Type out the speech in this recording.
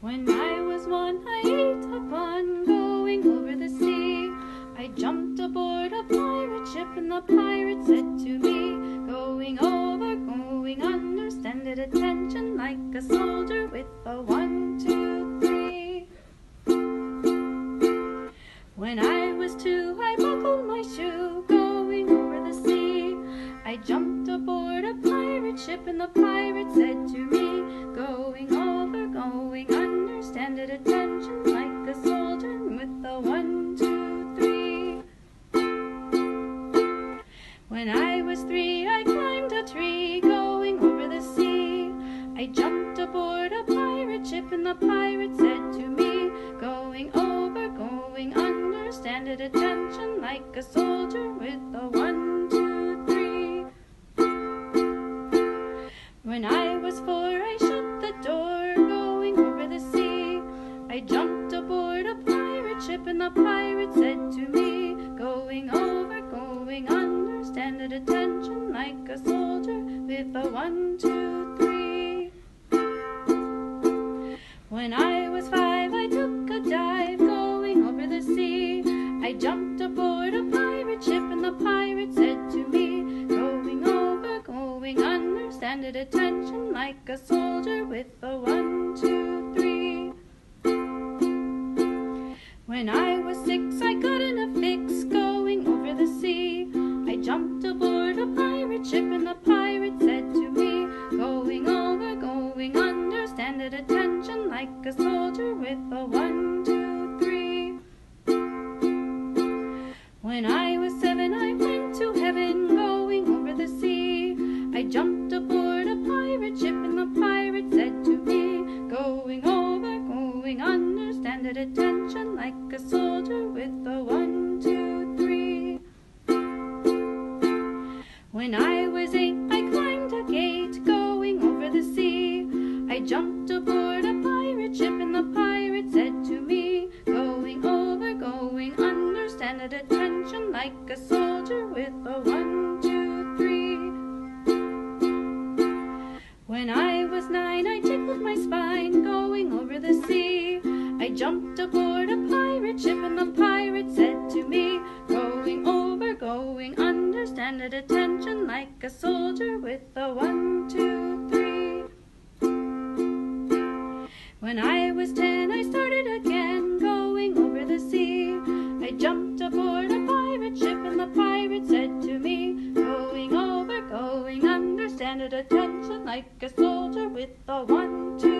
When I was one, I ate a bun going over the sea. I jumped aboard a pirate ship, and the pirate said to me, Going over, going under, stand at attention like a soldier with a one, I climbed a tree going over the sea. I jumped aboard a pirate ship, and the pirate said to me, Going over, going under, stand at attention like a soldier with a one, two, three. When I was four, I shut the door going over the sea. I jumped aboard a pirate ship, and the pirate said to me, Going over, going under, attention like a soldier with a one, two, three. When I was five, I took a dive going over the sea. I jumped aboard a pirate ship, and the pirate said to me, Going over, going under, stand at attention like a soldier with a one, two, three. When I was six, I got in at attention like a soldier with a one, two, three. When I was seven, I went to heaven going over the sea. I jumped aboard a pirate ship, and the pirate said to me, Going over, going under, stand at attention like a soldier with a one, two, three. When I I jumped aboard a pirate ship, and the pirate said to me, Going over, going under, stand at attention like a soldier with a one, two, three. When I was nine, I tickled my spine going over the sea. I jumped aboard a pirate ship, and the pirate said to me, Going over, going under, stand at attention like a soldier with a one, two, When I was ten, I started again going over the sea. I jumped aboard a pirate ship, and the pirate said to me, Going over, going under, stand at attention like a soldier with a one, two,